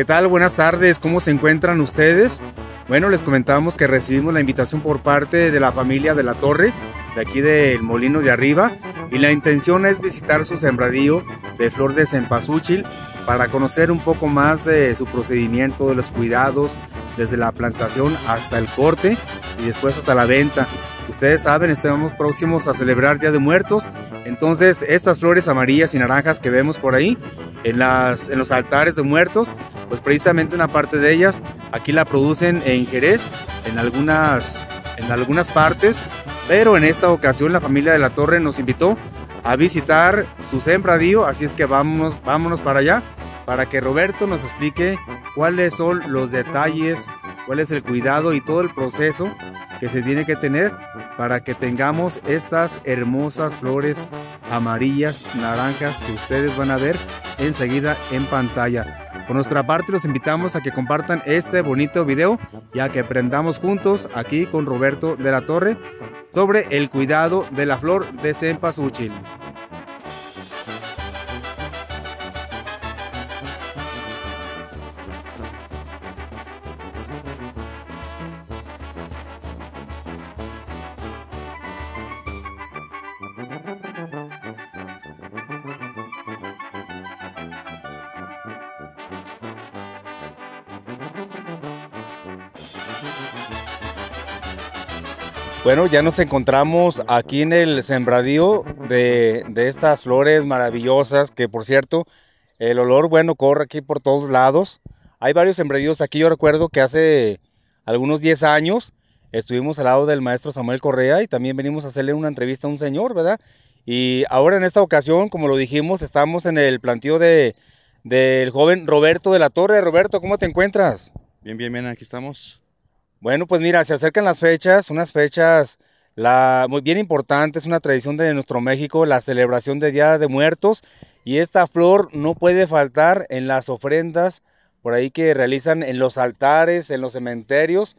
¿Qué tal? Buenas tardes, ¿cómo se encuentran ustedes? Bueno, les comentamos que recibimos la invitación por parte de la familia de la Torre, de aquí del Molino de Arriba, y la intención es visitar su sembradío de flor de cempasúchil para conocer un poco más de su procedimiento, de los cuidados, desde la plantación hasta el corte y después hasta la venta. Ustedes saben, estamos próximos a celebrar Día de Muertos, entonces estas flores amarillas y naranjas que vemos por ahí en, las, en los altares de muertos, pues precisamente una parte de ellas aquí la producen en Jerez, en algunas, en algunas partes, pero en esta ocasión la familia de la Torre nos invitó a visitar su sembradío, así es que vámonos, vámonos para allá para que Roberto nos explique cuáles son los detalles, cuál es el cuidado y todo el proceso que se tiene que tener para que tengamos estas hermosas flores amarillas, naranjas que ustedes van a ver enseguida en pantalla. Por nuestra parte los invitamos a que compartan este bonito video ya que aprendamos juntos aquí con Roberto de la Torre sobre el cuidado de la flor de cempasúchil. Bueno, ya nos encontramos aquí en el sembradío de, estas flores maravillosas, que por cierto, el olor, bueno, corre aquí por todos lados. Hay varios sembradíos aquí, yo recuerdo que hace algunos 10 años estuvimos al lado del maestro Samuel Correa y también venimos a hacerle una entrevista a un señor, ¿verdad? Y ahora en esta ocasión, como lo dijimos, estamos en el plantío de, del joven Roberto de la Torre. Roberto, ¿cómo te encuentras? Bien, bien, bien, aquí estamos. Bueno, pues mira, se acercan las fechas, unas fechas la, muy bien importantes, una tradición de nuestro México, la celebración de Día de Muertos. Y esta flor no puede faltar en las ofrendas por ahí que realizan en los altares, en los cementerios.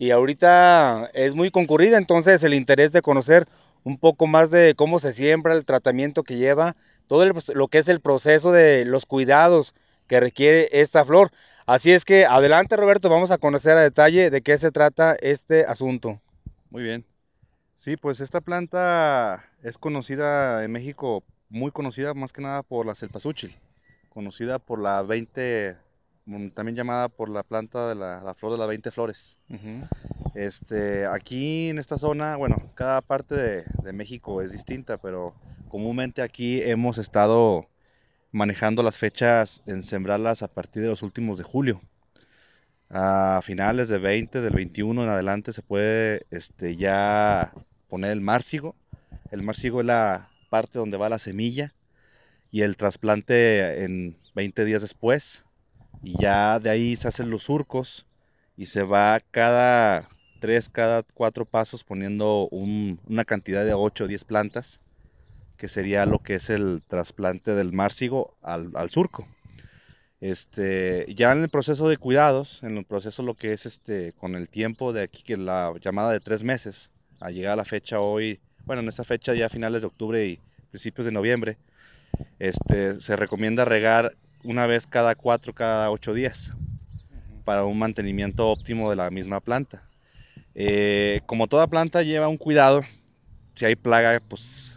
Y ahorita es muy concurrida, entonces el interés de conocer un poco más de cómo se siembra, el tratamiento que lleva, todo lo que es el proceso de los cuidados que requiere esta flor. Así es que adelante Roberto, vamos a conocer a detalle de qué se trata este asunto. Muy bien. Sí, pues esta planta es conocida en México, muy conocida más que nada por la celpasúchil, conocida por la 20, mm, también llamada por la planta de la, flor de las 20 flores. este, aquí en esta zona, bueno, cada parte de, de México es distinta, pero comúnmente aquí hemos estado manejando las fechas en sembrarlas a partir de los últimos de julio. A finales de 20, del 21 en adelante se puede este, ya poner el márcigo. El márcigo es la parte donde va la semilla y el trasplante en 20 días después. Y ya de ahí se hacen los surcos y se va cada 3, cada 4 pasos poniendo una cantidad de 8 o 10 plantas que sería lo que es el trasplante del márcigo al, surco. Este, ya en el proceso de cuidados, en el proceso lo que es este, con el tiempo de aquí, que la llamada de tres meses, a llegar a la fecha hoy, bueno, en esta fecha ya finales de octubre y principios de noviembre, este, se recomienda regar una vez cada cuatro, cada ocho días, para un mantenimiento óptimo de la misma planta. Eh, como toda planta lleva un cuidado, si hay plaga, pues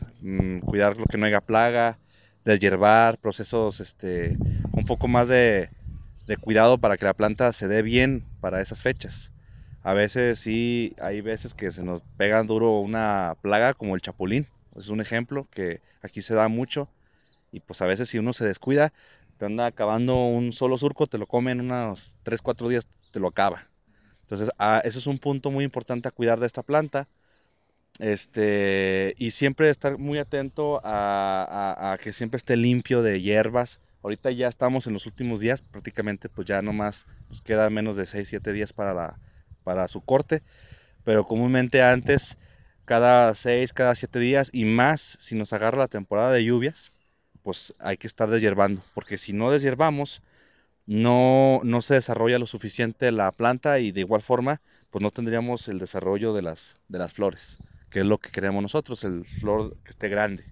cuidar lo que no haya plaga, deshiervar, procesos este, un poco más de, cuidado para que la planta se dé bien para esas fechas. A veces sí, hay veces que se nos pega duro una plaga como el chapulín. Es un ejemplo que aquí se da mucho. Y pues a veces si uno se descuida, te anda acabando un solo surco, te lo come en unos 3, 4 días, te lo acaba. Entonces, ah, eso es un punto muy importante a cuidar de esta planta. Este, y siempre estar muy atento a, que siempre esté limpio de hierbas. Ahorita ya estamos en los últimos días, prácticamente pues ya nomás nos queda menos de 6, 7 días para, para su corte. Pero comúnmente antes, cada 6, cada 7 días y más, si nos agarra la temporada de lluvias, pues hay que estar deshiervando. Porque si no deshiervamos, no, no se desarrolla lo suficiente la planta y de igual forma, pues no tendríamos el desarrollo de las, de las flores que es lo que queremos nosotros, el flor que esté grande.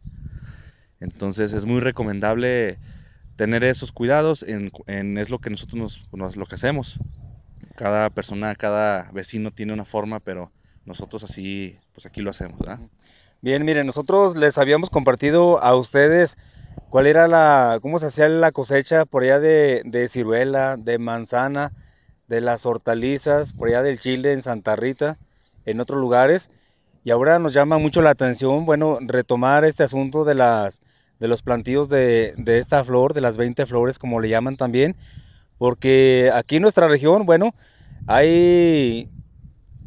Entonces es muy recomendable tener esos cuidados en, es lo que nosotros nos, nos- lo que hacemos. Cada persona, cada vecino tiene una forma, pero nosotros así, pues aquí lo hacemos. Bien, miren, nosotros les habíamos compartido a ustedes cuál era la, cómo se hacía la cosecha por allá de, de ciruela, de manzana, de las hortalizas, por allá del Chile, en Santa Rita, en otros lugares. Y ahora nos llama mucho la atención, bueno, retomar este asunto de las, de los plantíos de, de esta flor, de las 20 flores, como le llaman también, porque aquí en nuestra región, bueno, hay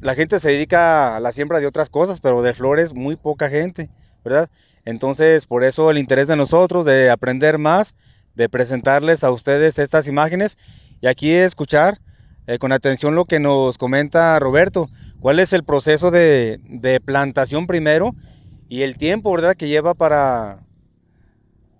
la gente se dedica a la siembra de otras cosas, pero de flores muy poca gente, ¿verdad? Entonces, por eso el interés de nosotros de aprender más, de presentarles a ustedes estas imágenes y aquí escuchar eh, con atención lo que nos comenta Roberto. ¿Cuál es el proceso de, de plantación primero y el tiempo, ¿verdad? Que lleva para,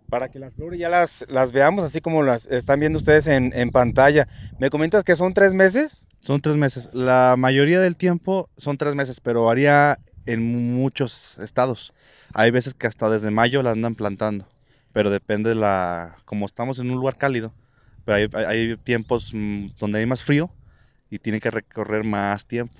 para que las flores ya las, las veamos así como las están viendo ustedes en, en pantalla. ¿Me comentas que son tres meses? Son tres meses. La mayoría del tiempo son tres meses, pero varía en muchos estados. Hay veces que hasta desde mayo la andan plantando, pero depende de la... Como estamos en un lugar cálido, pero hay, hay- tiempos mm, donde hay más frío y tiene que recorrer más tiempo.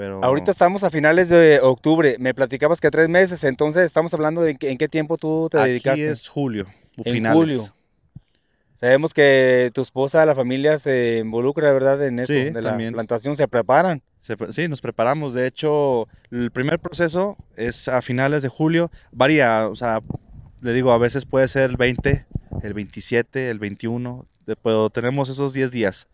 Pero Ahorita estamos a finales de octubre. Me platicabas que tres meses, entonces estamos hablando de en qué, tiempo tú te aquí dedicaste. es julio, En finales. julio. Sabemos que tu esposa, la familia se involucra, ¿verdad? En esto Sí, de la también. plantación, se preparan. Se sí, nos preparamos. De hecho, el primer proceso es a finales de julio. Varía, o sea, le digo, a veces puede ser el 20, el 27, el 21, de- pero tenemos esos 10 días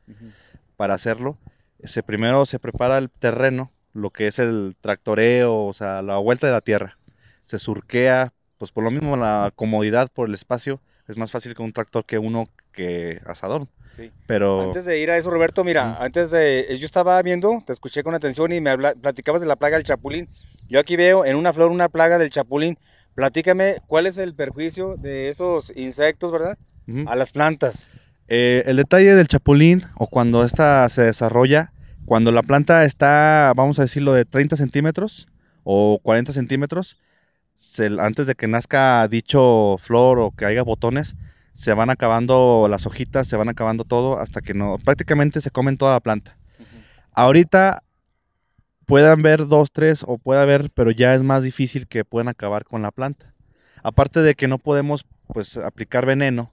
para hacerlo. Se, primero se prepara el terreno, lo que es el tractoreo, o sea, la vuelta de la tierra. Se surquea, pues por lo mismo la comodidad por el espacio. Es más fácil con un tractor que uno que asador. Sí. Pero Antes de ir a eso, Roberto, mira, antes de, yo estaba viendo, te escuché con atención y me habla- platicabas de la plaga del chapulín. Yo aquí veo en una flor una plaga del chapulín. Platícame, ¿cuál es el perjuicio de esos insectos, verdad? A las plantas. Eh, el detalle del chapulín o cuando esta se desarrolla, cuando la planta está, vamos a decirlo, de 30 centímetros o 40 centímetros, se- antes de que nazca dicho flor o que haya botones, se van acabando las hojitas, se van acabando todo hasta que no, prácticamente se comen toda la planta. Ahorita puedan ver dos, tres o puede haber, pero ya es más difícil que puedan acabar con la planta. Aparte de que no podemos pues aplicar veneno,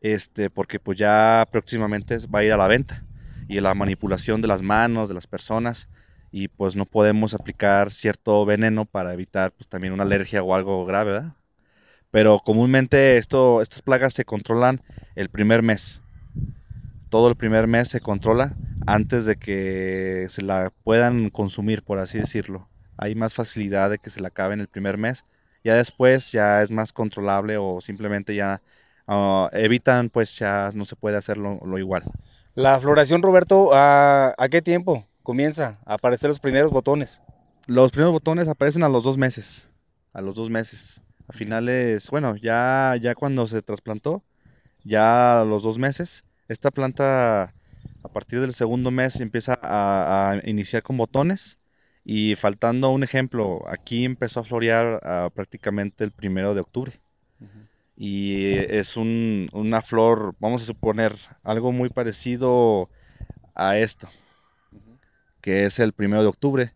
este, porque pues ya próximamente va a ir a la venta y la manipulación de las manos de las personas y pues no podemos aplicar cierto veneno para evitar pues también una alergia o algo grave, ¿verdad? Pero comúnmente esto, estas plagas se controlan el primer mes. Todo el primer mes se controla antes de que se la puedan consumir, por así decirlo. Hay más facilidad de que se la acabe en el primer mes. Ya después ya es más controlable o simplemente ya ah, evitan, pues ya no se puede hacerlo lo igual. La floración, Roberto, ¿a, a qué tiempo comienza a aparecer los primeros botones? Los primeros botones aparecen a los dos meses. A los dos meses. A finales, bueno, ya, ya cuando se trasplantó, ya a los dos meses, esta planta a partir del segundo mes empieza a, a iniciar con botones. Y faltando un ejemplo, aquí empezó a florear ah, prácticamente el primero de octubre. Y es un- una flor, vamos a suponer, algo muy parecido a esto, que es el primero de octubre.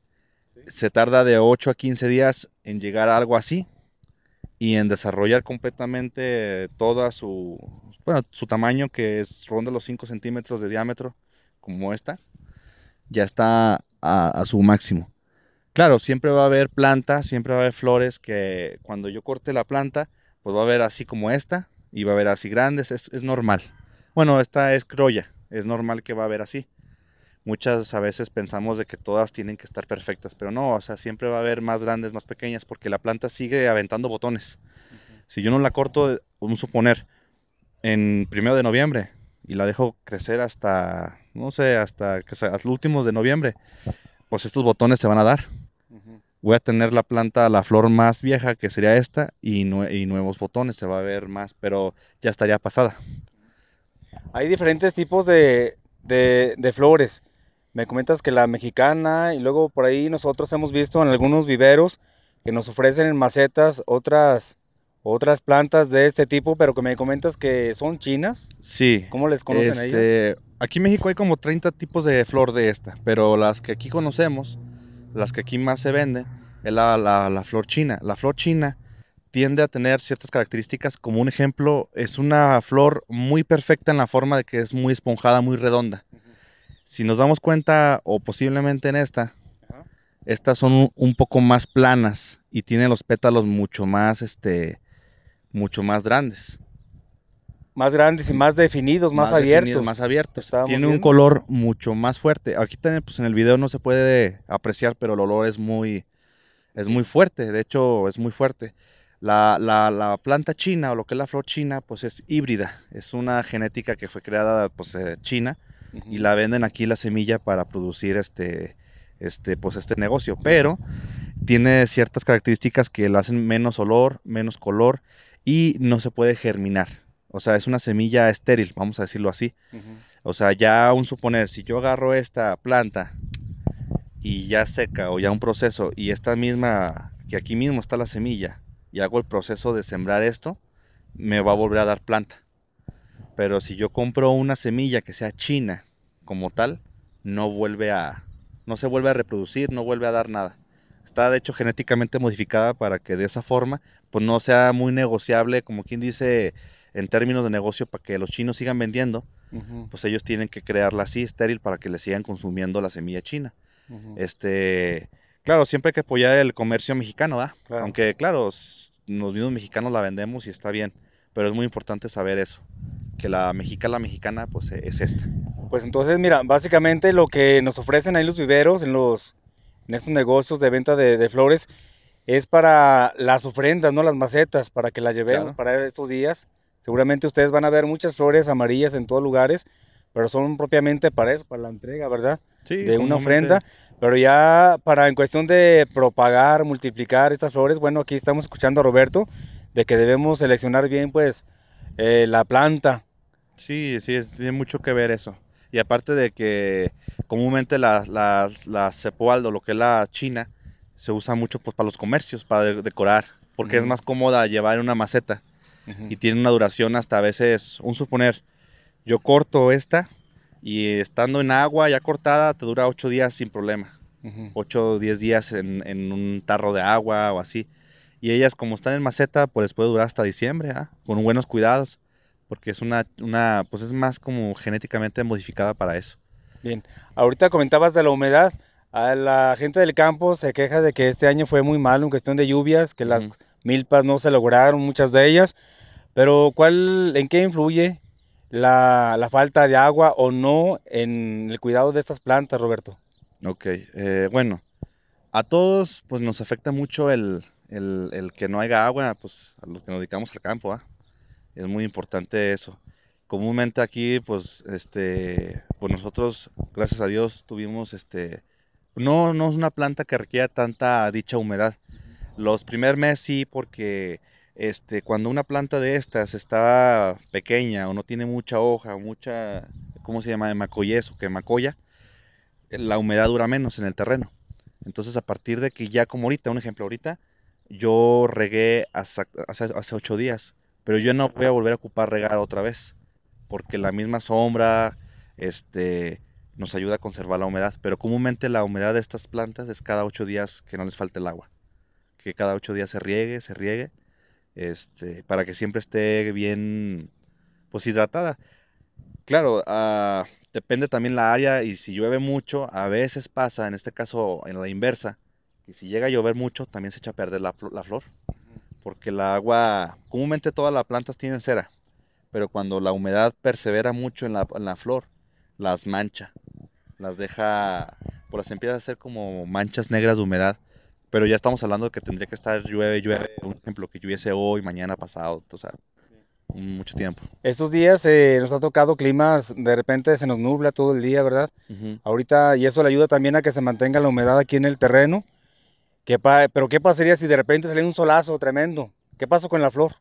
Se tarda de 8 a 15 días en llegar a algo así y en desarrollar completamente toda su, bueno, su tamaño, que es ronda los 5 centímetros de diámetro, como esta, ya está a, a su máximo. Claro, siempre va a haber plantas, siempre va a haber flores que cuando yo corte la planta, pues va a haber así como esta y va a haber así grandes, es, es normal. Bueno, esta es croya, es normal que va a haber así. Muchas a veces pensamos de que todas tienen que estar perfectas, pero no, o sea, siempre va a haber más grandes, más pequeñas, porque la planta sigue aventando botones. Si yo no la corto, vamos a suponer, en primero de noviembre y la dejo crecer hasta, no sé, hasta hasta los últimos de noviembre, pues estos botones se van a dar. Voy a tener la planta, la flor más vieja, que sería esta, y, nue- y nuevos botones, se va a ver más, pero ya estaría pasada. Hay diferentes tipos de, de- de flores. Me comentas que la mexicana y luego por ahí nosotros hemos visto en algunos viveros que nos ofrecen en macetas otras, otras plantas de este tipo, pero que me comentas que son chinas. Sí. ¿Cómo les conocen ellas? Este, aquí en México hay como 30 tipos de flor de esta, pero las que aquí conocemos, las que aquí más se venden, es la, la- la flor china. La flor china tiende a tener ciertas características, como un ejemplo, es una flor muy perfecta en la forma de que es muy esponjada, muy redonda. Si nos damos cuenta, o posiblemente en esta, estas son un, un poco más planas y tienen los pétalos mucho más, este, mucho más grandes. Más grandes y más definidos, más, abiertos. más abiertos. Estábamos Tiene un color mucho más fuerte. Aquí también, pues en el video no se puede apreciar, pero el olor es muy, es muy fuerte. De hecho, es muy fuerte. La, la- la planta china o lo que es la flor china, pues es híbrida. Es una genética que fue creada, pues, eh, china y la venden aquí la semilla para producir este, este, pues este negocio. Pero tiene ciertas características que la hacen menos olor, menos color y no se puede germinar. O sea, es una semilla estéril, vamos a decirlo así. Ujú. O sea, ya un suponer, si yo agarro esta planta y ya seca o ya un proceso y esta misma, que aquí mismo está la semilla, y hago el proceso de sembrar esto, me va a volver a dar planta. Pero si yo compro una semilla que sea china como tal, no vuelve a, no se vuelve a reproducir, no vuelve a dar nada. Está de hecho genéticamente modificada para que de esa forma, pues no sea muy negociable, como quien dice, en términos de negocio, para que los chinos sigan vendiendo, pues ellos tienen que crearla así estéril para que le sigan consumiendo la semilla china. Este, claro, siempre hay que apoyar el comercio mexicano, ¿ah? Claro. Aunque claro, los mismos mexicanos la vendemos y está bien, pero es muy importante saber eso, que la mexicana, la mexicana, pues e- es esta. Pues entonces, mira, básicamente lo que nos ofrecen ahí los viveros, en los, en estos negocios de venta de, de flores, es para las ofrendas, ¿no? Las macetas, para que las llevemos Claro. para estos días. Seguramente ustedes van a ver muchas flores amarillas en todos lugares, pero son propiamente para eso, para la entrega, ¿verdad? Sí, de una ofrenda. Pero ya para en cuestión de propagar, multiplicar estas flores, bueno, aquí estamos escuchando a Roberto de que debemos seleccionar bien, pues, eh, la planta. Sí, sí, es- tiene mucho que ver eso. Y aparte de que comúnmente las, las, las cepoaldo, lo que es la china, se usa mucho pues para los comercios, para de- decorar, porque es más cómoda llevar una maceta. Y tiene una duración hasta a veces, un suponer, yo corto esta y estando en agua ya cortada te dura 8 días sin problema, Ujú. 8 o 10 días en, en un tarro de agua o así. Y ellas como están en maceta, pues les puede durar hasta diciembre, ¿ah? con buenos cuidados, porque es una, una, pues es más como genéticamente modificada para eso. Bien, ahorita comentabas de la humedad. A la gente del campo se queja de que este año fue muy malo en cuestión de lluvias, que las. Milpas no se lograron, muchas de ellas. Pero ¿cuál, en qué influye la, falta de agua o no en el cuidado de estas plantas, Roberto? Ok, eh, bueno, a todos pues nos afecta mucho el, el- que no haya agua, pues a los que nos dedicamos al campo, ¿ah? Es muy importante eso. Comúnmente aquí, pues, este, pues nosotros, gracias a Dios, tuvimos, este, no, no es una planta que requiera tanta dicha humedad. Los primer mes sí, porque, este, cuando una planta de estas está pequeña o no tiene mucha hoja, mucha, ¿cómo se llama? Macoyez o que macoya, la humedad dura menos en el terreno. Entonces, a partir de que ya como ahorita, un ejemplo, ahorita, yo regué hace, hace, hace ocho días, pero yo no voy a volver a ocupar regar otra vez, porque la misma sombra, este, nos ayuda a conservar la humedad. Pero comúnmente la humedad de estas plantas es cada ocho días que no les falte el agua, que cada ocho días se riegue, se riegue, este, para que siempre esté bien, pues hidratada. Claro, ah, depende también la área y si llueve mucho, a veces pasa, en este caso en la inversa, que si llega a llover mucho también se echa a perder la, flo- la flor, porque el agua, comúnmente todas las plantas tienen cera, pero cuando la humedad persevera mucho en la, en la flor, las mancha, las deja, pues las empieza a hacer como manchas negras de humedad, pero ya estamos hablando de que tendría que estar llueve, llueve, un ejemplo, que lloviese hoy, mañana, pasado, o sea, mucho tiempo. Estos días eh, nos ha tocado climas, de repente se nos nubla todo el día, ¿verdad? Ujú. Ahorita, y eso le ayuda también a que se mantenga la humedad aquí en el terreno. ¿Qué pa- pero ¿qué pasaría si de repente sale un solazo tremendo? ¿Qué pasa con la flor?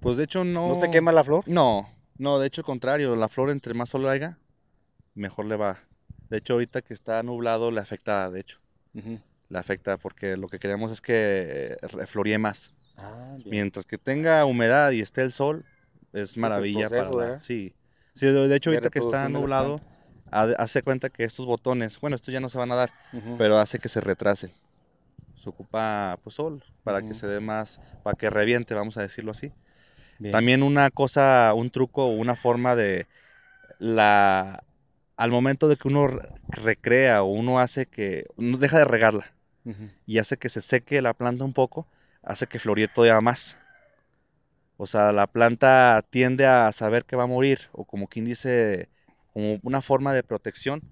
Pues de hecho no... ¿No se quema la flor? No, no, de hecho contrario, la flor entre más sol haya, mejor le va. De hecho ahorita que está nublado le afecta, de hecho, Ujú. Le afecta porque lo que queremos es que eh, refloríe más. Ah, Mientras que tenga humedad y esté el sol, es maravilla para la, sí. sí. de hecho ahorita que está nublado, hace cuenta que estos botones, bueno, estos ya no se van a dar, pero hace que se retrasen. Se ocupa pues sol para que se dé más, para que reviente, vamos a decirlo así. También una cosa, un truco o una forma de la al momento de que uno recrea o uno hace que uno deja de regarla y hace que se seque la planta un poco, hace que floree todavía más. O sea, la planta tiende a saber que va a morir o como quien dice como una forma de protección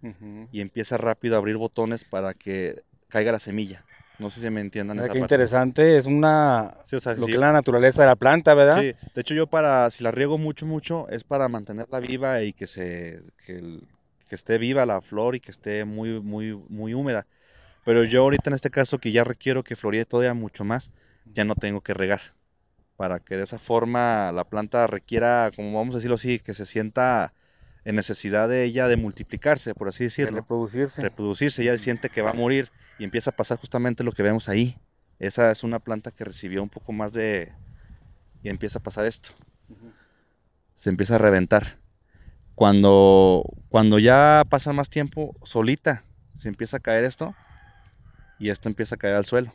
y empieza rápido a abrir botones para que caiga la semilla. No sé si me entiendan. Esa qué interesante, es una lo que es la naturaleza de la planta, ¿verdad? Sí, de hecho yo para, si la riego mucho, mucho, es para mantenerla viva y que se, que, esté viva la flor y que esté muy, muy, muy húmeda. Pero yo ahorita en este caso que ya requiero que floree todavía mucho más, ya no tengo que regar. Para que de esa forma la planta requiera, como vamos a decirlo así, que se sienta en necesidad de ella de multiplicarse, por así decirlo. De reproducirse. Reproducirse, ella siente que va a morir y empieza a pasar justamente lo que vemos ahí. Esa es una planta que recibió un poco más de... y empieza a pasar esto. Se empieza a reventar. Cuando, cuando ya pasa más tiempo, solita se empieza a caer esto y esto empieza a caer al suelo.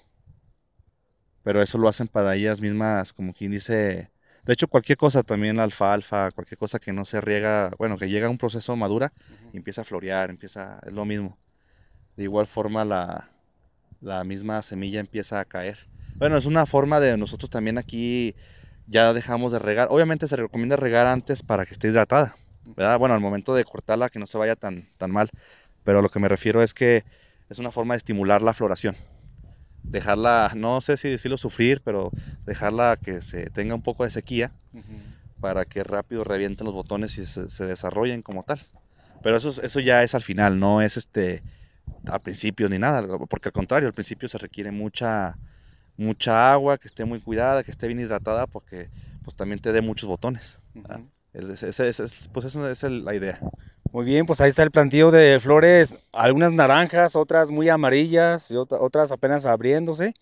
Pero eso lo hacen para ellas mismas, como quien dice, de hecho, cualquier cosa, también alfalfa, cualquier cosa que no se riega, bueno, que llega a un proceso madura y empieza a florear, empieza, es lo mismo. De igual forma la, la misma semilla empieza a caer. Bueno, es una forma de nosotros también aquí ya dejamos de regar. Obviamente se recomienda regar antes para que esté hidratada, ¿verdad? Bueno, al momento de cortarla que no se vaya tan, tan mal. Pero lo que me refiero es que es una forma de estimular la floración dejarla, no sé si decirlo sufrir, pero dejarla que se tenga un poco de sequía para que rápido revienten los botones y se, desarrollen como tal. Pero eso, eso ya es al final, no es este a principio ni nada, porque al contrario, al principio se requiere mucha mucha agua, que esté muy cuidada, que esté bien hidratada, porque pues también te dé muchos botones. pues esa es la idea. Muy bien, pues ahí está el plantío de flores, algunas naranjas, otras muy amarillas y otras apenas abriéndose.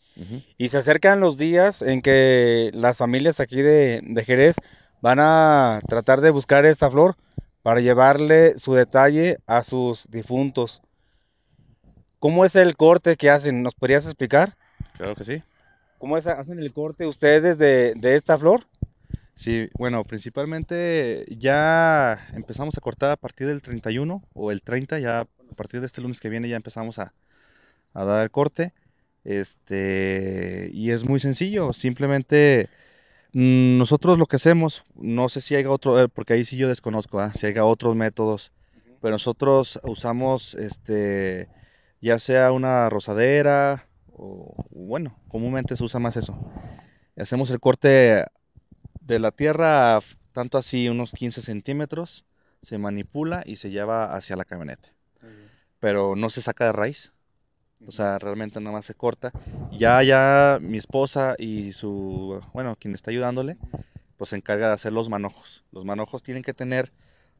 Y se acercan los días en que las familias aquí de, Jerez van a tratar de buscar esta flor para llevarle su detalle a sus difuntos. ¿Cómo es el corte que hacen? ¿Nos podrías explicar? Claro que sí. ¿Cómo hacen el corte ustedes de, de esta flor? Sí, bueno, principalmente ya empezamos a cortar a partir del 31 o el 30, ya a partir de este lunes que viene ya empezamos a, dar el corte. Este, y es muy sencillo, simplemente nosotros lo que hacemos, no sé si hay otro, eh, porque ahí sí yo desconozco, ¿ah? si hay otros métodos, pero nosotros usamos, este, ya sea una rosadera, o bueno, comúnmente se usa más eso. Hacemos el corte de la tierra, tanto así, unos 15 centímetros, se manipula y se lleva hacia la camioneta. Pero no se saca de raíz. O sea, realmente nada más se corta. Ya, ya mi esposa y su, bueno, quien está ayudándole, pues se encarga de hacer los manojos. Los manojos tienen que tener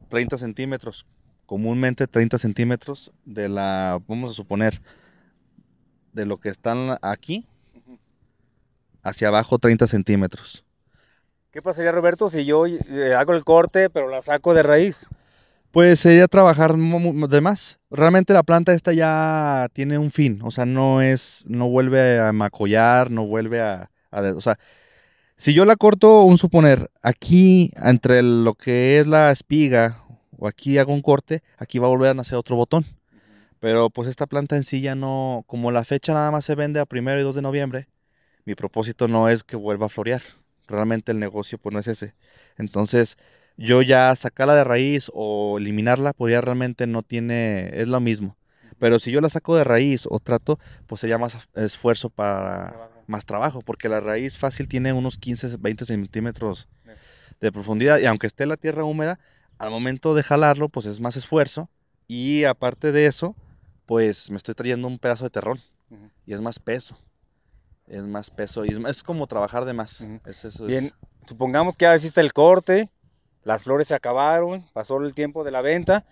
30 centímetros, comúnmente 30 centímetros de la, vamos a suponer, de lo que están aquí hacia abajo 30 centímetros. ¿Qué pasaría, Roberto, si yo eh, hago el corte, pero la saco de raíz? Pues sería trabajar de más. Realmente la planta esta ya tiene un fin, o sea, no es, no vuelve a macollar, no vuelve a, o sea, si yo la corto, un suponer, aquí entre lo que es la espiga o aquí hago un corte, aquí va a volver a nacer otro botón. Pero pues esta planta en sí ya no, como la fecha nada más se vende a primero y 2 de noviembre, mi propósito no es que vuelva a florear realmente el negocio pues no es ese. Entonces, yo ya sacarla de raíz o eliminarla, pues ya realmente no tiene, es lo mismo. Pero si yo la saco de raíz o trato, pues sería más esfuerzo para más trabajo, porque la raíz fácil tiene unos 15, 20 centímetros de profundidad. y aunque esté la tierra húmeda, al momento de jalarlo, pues es más esfuerzo y aparte de eso, pues me estoy trayendo un pedazo de terrón y es más peso es más peso y es, como trabajar de más. Bien, supongamos que ya hiciste el corte, las flores se acabaron, pasó el tiempo de la venta.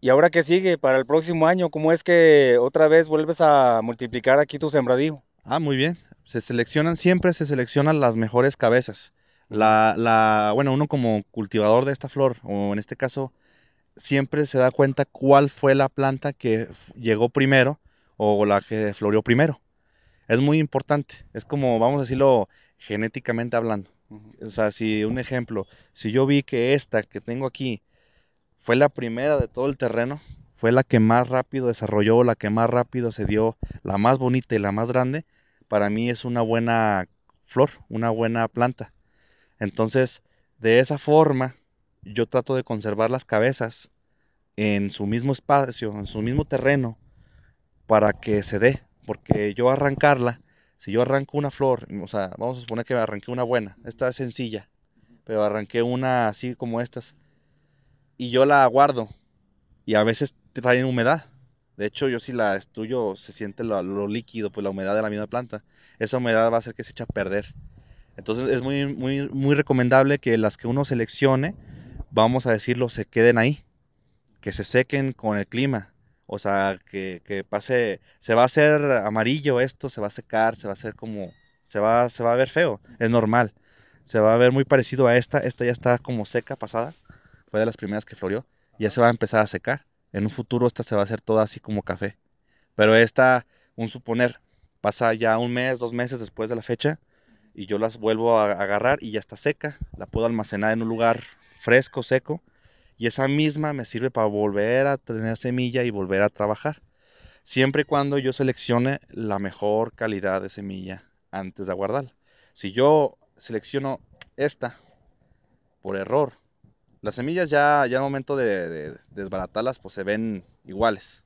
¿Y ahora qué sigue para el próximo año? ¿Cómo es que otra vez vuelves a multiplicar aquí tu sembradío? Ah, muy bien. se seleccionan, siempre se seleccionan las mejores cabezas. La, la, bueno, uno como cultivador de esta flor, o en este caso, siempre se da cuenta cuál fue la planta que llegó primero o la que floreó primero. Es muy importante. Es como, vamos a decirlo, genéticamente hablando. O sea, si un ejemplo, si yo vi que esta que tengo aquí fue la primera de todo el terreno, fue la que más rápido desarrolló, la que más rápido se dio, la más bonita y la más grande, para mí es una buena flor, una buena planta. Entonces, de esa forma, yo trato de conservar las cabezas en su mismo espacio, en su mismo terreno, para que se dé. Porque yo arrancarla, si yo arranco una flor, o sea, vamos a suponer que arranqué una buena, esta es sencilla, pero arranqué una así como estas, y yo la guardo, y a veces traen humedad. De hecho, yo si la estudio, se siente lo, lo, líquido, pues la humedad de la misma planta. Esa humedad va a hacer que se eche a perder. Entonces es muy, muy, muy recomendable que las que uno seleccione, vamos a decirlo, se queden ahí, que se sequen con el clima. O sea, que, que, pase, se va a hacer amarillo esto, se va a secar, se va a hacer como, se va, se va a ver feo, es normal. Se va a ver muy parecido a esta, esta ya está como seca, pasada, fue de las primeras que floreó, ya se va a empezar a secar. En un futuro esta se va a hacer toda así como café. Pero esta, un suponer, pasa ya un mes, dos meses después de la fecha, y yo las vuelvo a agarrar y ya está seca. La puedo almacenar en un lugar fresco, seco. Y esa misma me sirve para volver a tener semilla y volver a trabajar. Siempre y cuando yo seleccione la mejor calidad de semilla antes de guardarla. Si yo selecciono esta por error, las semillas ya, ya al momento de, de, desbaratarlas pues se ven iguales.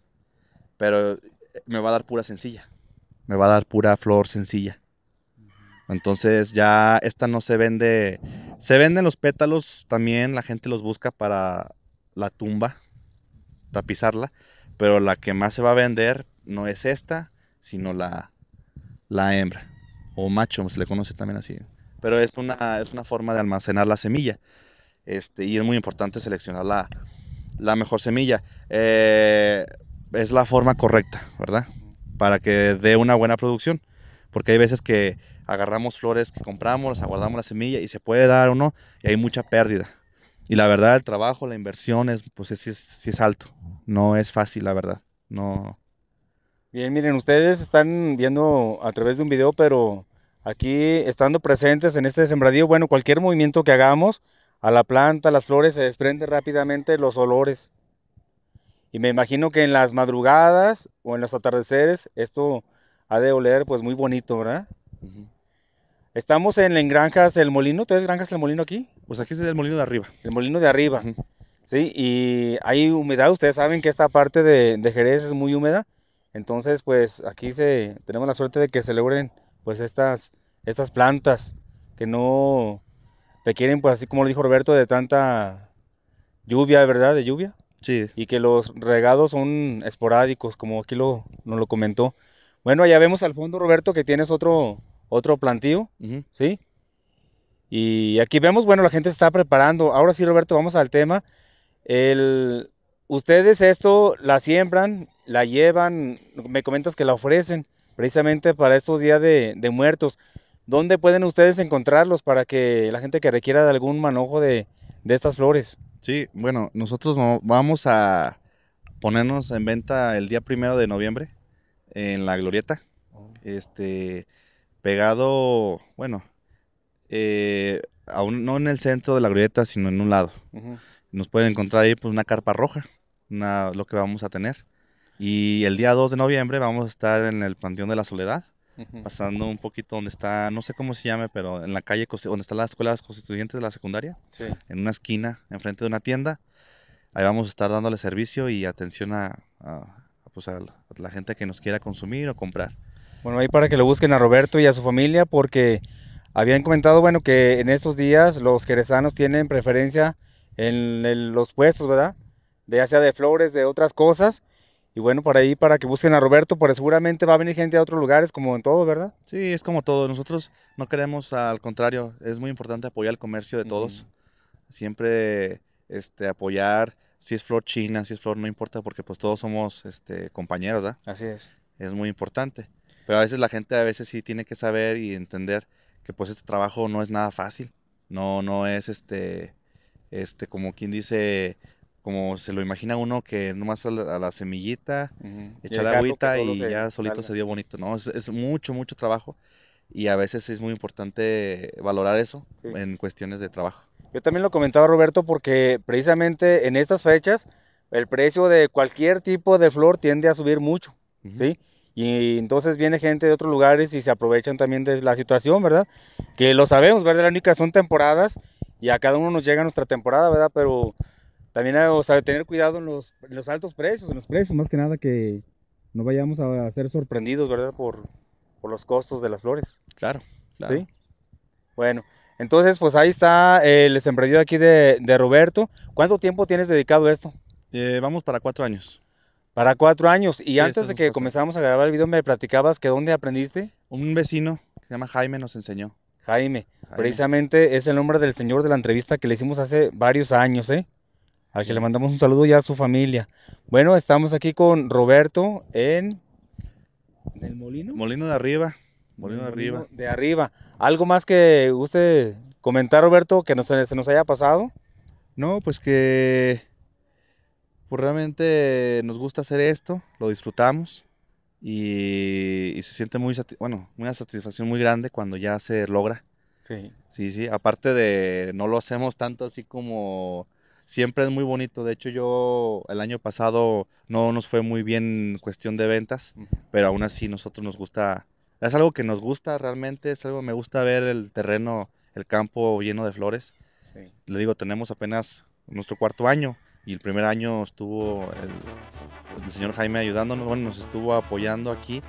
Pero me va a dar pura sencilla. Me va a dar pura flor sencilla. Entonces ya esta no se vende. Se venden los pétalos también, la gente los busca para la tumba, tapizarla. Pero la que más se va a vender no es esta, sino la, la hembra. O macho, se le conoce también así. Pero es una, es una forma de almacenar la semilla. Este, y es muy importante seleccionar la, la mejor semilla. Eh, es la forma correcta, ¿verdad? Para que dé una buena producción. Porque hay veces que agarramos flores que compramos, las aguardamos la semilla y se puede dar o no, y hay mucha pérdida. Y la verdad, el trabajo, la inversión, es, pues sí es, es alto. No es fácil, la verdad. No. Bien, miren, ustedes están viendo a través de un video, pero aquí estando presentes en este sembradío, bueno, cualquier movimiento que hagamos a la planta, a las flores, se desprende rápidamente los olores. Y me imagino que en las madrugadas o en los atardeceres, esto ha de oler pues muy bonito, ¿verdad? Uh -huh. Estamos en, en Granjas El Molino. ¿Tú Granjas El Molino aquí? Pues aquí es el molino de arriba. El molino de arriba. Uh -huh. Sí, y hay humedad. Ustedes saben que esta parte de, de, Jerez es muy húmeda. Entonces, pues aquí se, tenemos la suerte de que se logren pues estas, estas plantas que no requieren, pues así como lo dijo Roberto, de tanta lluvia, ¿verdad? De lluvia. Sí. Y que los regados son esporádicos, como aquí lo, nos lo comentó. Bueno, allá vemos al fondo, Roberto, que tienes otro, otro plantío, uh -huh. ¿sí? Y aquí vemos, bueno, la gente se está preparando. Ahora sí, Roberto, vamos al tema. El, ustedes esto la siembran, la llevan, me comentas que la ofrecen precisamente para estos días de, de muertos. ¿Dónde pueden ustedes encontrarlos para que la gente que requiera de algún manojo de, de estas flores? Sí, bueno, nosotros vamos a ponernos en venta el día primero de noviembre en la glorieta. Oh. Este, pegado, bueno, eh, aún no en el centro de la glorieta, sino en un lado. Uh -huh. Nos pueden encontrar ahí pues una carpa roja, una, lo que vamos a tener. Y el día 2 de noviembre vamos a estar en el Panteón de la Soledad, uh -huh. pasando un poquito donde está, no sé cómo se llame, pero en la calle donde está la escuela constituyentes de la secundaria, sí. en una esquina, enfrente de una tienda. Ahí vamos a estar dándole servicio y atención a, a, pues a la gente que nos quiera consumir o comprar. Bueno, ahí para que lo busquen a Roberto y a su familia, porque habían comentado, bueno, que en estos días los jerezanos tienen preferencia en el, los puestos, ¿verdad? De ya sea de flores, de otras cosas. Y bueno, por ahí para que busquen a Roberto, porque seguramente va a venir gente de otros lugares, como en todo, ¿verdad? Sí, es como todo. Nosotros no queremos, al contrario, es muy importante apoyar el comercio de todos. Mm. Siempre este, apoyar, si es flor china, si es flor, no importa, porque pues todos somos este, compañeros, ¿verdad? Así es. Es muy importante. Pero a veces la gente a veces sí tiene que saber y entender que pues este trabajo no es nada fácil. No, no es este, este, como quien dice, como se lo imagina uno que nomás a la, a la semillita, echar agüita y ya solito se dio bonito. No, es, es mucho, mucho trabajo y a veces es muy importante valorar eso Sí. en cuestiones de trabajo. Yo también lo comentaba Roberto porque precisamente en estas fechas el precio de cualquier tipo de flor tiende a subir mucho. ¿sí? Y entonces viene gente de otros lugares y se aprovechan también de la situación, ¿verdad? Que lo sabemos, ¿verdad? La única son temporadas y a cada uno nos llega nuestra temporada, ¿verdad? Pero también o sea, tener cuidado en los, en los altos precios, en los precios, más que nada que no vayamos a ser sorprendidos, ¿verdad? Por, por los costos de las flores. Claro, claro. ¿Sí? Bueno, entonces pues ahí está el sembradío aquí de, de Roberto. ¿Cuánto tiempo tienes dedicado a esto? Eh, vamos para cuatro años. Para cuatro años. Y Sí, antes de que comenzáramos a grabar el video me platicabas que dónde aprendiste. Un vecino que se llama Jaime nos enseñó. Jaime, Jaime. precisamente es el nombre del señor de la entrevista que le hicimos hace varios años, ¿eh? Al que le mandamos un saludo ya a su familia. Bueno, estamos aquí con Roberto en... ¿En el molino? Molino de arriba. Molino de arriba. De arriba. ¿Algo más que guste comentar, Roberto, que nos, se nos haya pasado? No, pues que pues realmente nos gusta hacer esto, lo disfrutamos y, y se siente muy, bueno, una satisfacción muy grande cuando ya se logra. Sí. Sí, sí, aparte de no lo hacemos tanto así como siempre es muy bonito. De hecho, yo el año pasado no nos fue muy bien en cuestión de ventas, pero aún así nosotros nos gusta, es algo que nos gusta realmente, es algo me gusta ver el terreno, el campo lleno de flores. Sí. Le digo, tenemos apenas nuestro cuarto año y el primer año estuvo el, el señor Jaime ayudándonos, bueno, nos estuvo apoyando aquí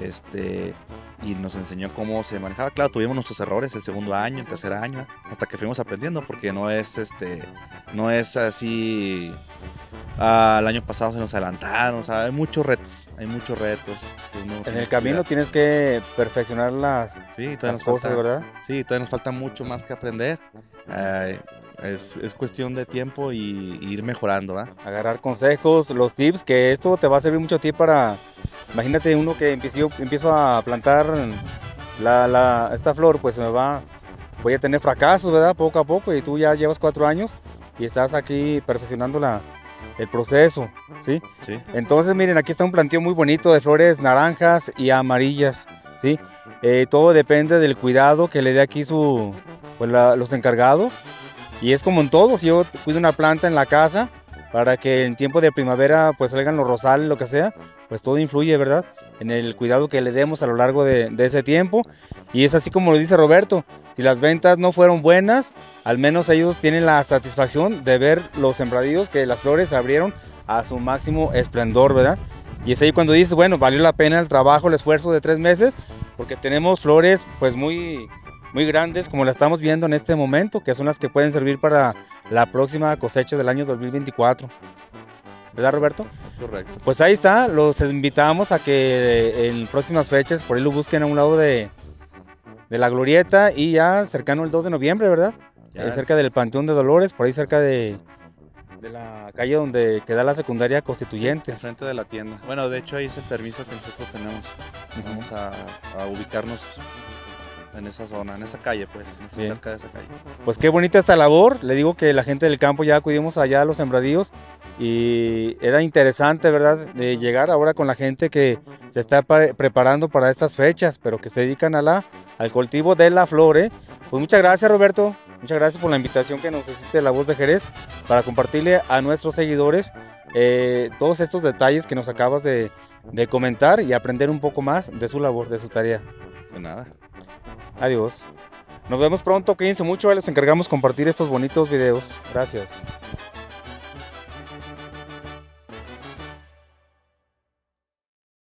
este, y nos enseñó cómo se manejaba. Claro, tuvimos nuestros errores el segundo año, el tercer año, hasta que fuimos aprendiendo, porque no es, este, no es así. ah, el año pasado se nos adelantaron, o sea, hay muchos retos, hay muchos retos. En el camino tienes que perfeccionar las, Sí, las cosas, falta- ¿verdad? Sí, todavía nos falta mucho más que aprender. Ay, es, es cuestión de tiempo y, y ir mejorando, ¿va? Agarrar consejos, los tips, que esto te va a servir mucho a ti para... Imagínate uno que empiezo, empiezo a plantar la, la- esta flor, pues me va... Voy a tener fracasos, ¿verdad? Poco a poco, y tú ya llevas cuatro años y estás aquí perfeccionando la, el proceso, ¿sí? Sí. Entonces, miren, aquí está un planteo muy bonito de flores naranjas y amarillas, ¿sí? Eh, todo depende del cuidado que le dé aquí su, pues, la- los encargados. Y es como en todo, si yo cuido una planta en la casa para que en tiempo de primavera pues salgan los rosales, lo que sea, pues todo influye, ¿verdad? En el cuidado que le demos a lo largo de, ese tiempo. Y es así como lo dice Roberto, si las ventas no fueron buenas, al menos ellos tienen la satisfacción de ver los sembradíos que las flores abrieron a su máximo esplendor, ¿verdad? Y es ahí cuando dices, bueno, valió la pena el trabajo, el esfuerzo de tres meses, porque tenemos flores pues muy, muy grandes como la estamos viendo en este momento, que son las que pueden servir para la próxima cosecha del año 2024. ¿Verdad, Roberto? Correcto. Pues ahí está, los invitamos a que en próximas fechas por ahí lo busquen a un lado de, de la glorieta y ya cercano el 2 de noviembre, ¿verdad? Ya. Eh, cerca del Panteón de Dolores, por ahí cerca de, de la calle donde queda la secundaria Constituyentes. Enfrente de la tienda. Bueno, de hecho ahí es el permiso que nosotros tenemos. Vamos a, a ubicarnos en esa zona, en esa calle, pues, en esa- cerca de esa calle. Pues qué bonita esta labor. Le digo que la gente del campo ya acudimos allá a los sembradíos y era interesante, ¿verdad? De llegar ahora con la gente que se está pa- preparando para estas fechas, pero que se dedican a la, al cultivo de la flor. ¿eh? Pues muchas gracias, Roberto. Muchas gracias por la invitación que nos hiciste de la voz de Jerez para compartirle a nuestros seguidores eh, todos estos detalles que nos acabas de, de comentar y aprender un poco más de su labor, de su tarea. De nada. Adiós. Nos vemos pronto, cuídense mucho, les encargamos compartir estos bonitos videos. Gracias.